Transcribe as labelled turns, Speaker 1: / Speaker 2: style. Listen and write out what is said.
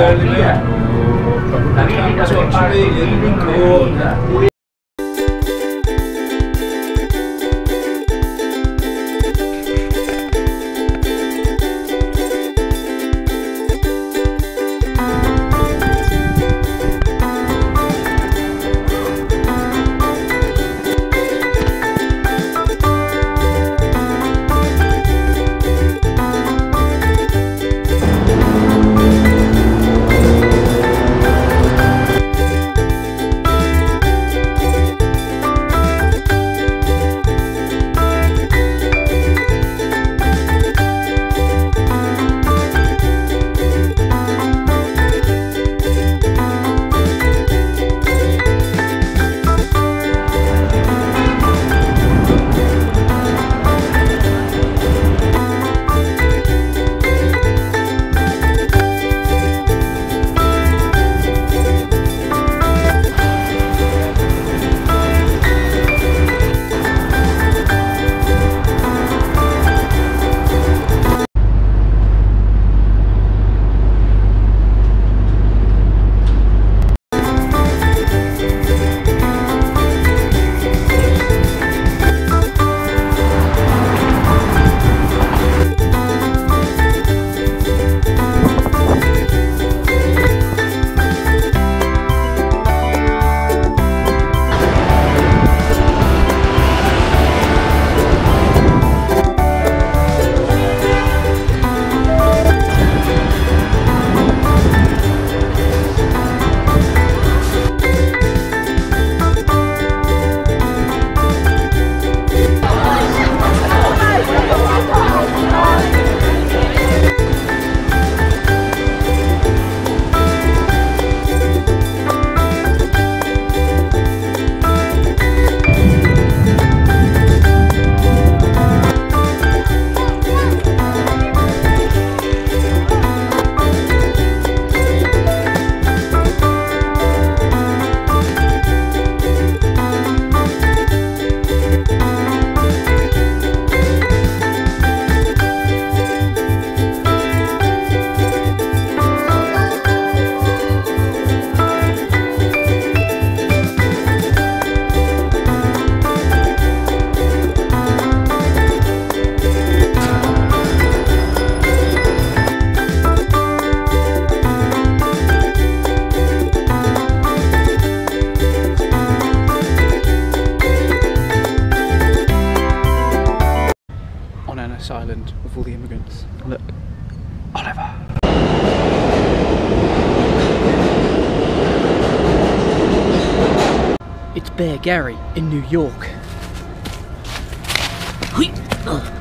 Speaker 1: değerlere ulaşmak için ve yerini korumak island with all the immigrants. Look, Oliver. It's Bear Gary in New York.
Speaker 2: Hui. Ugh.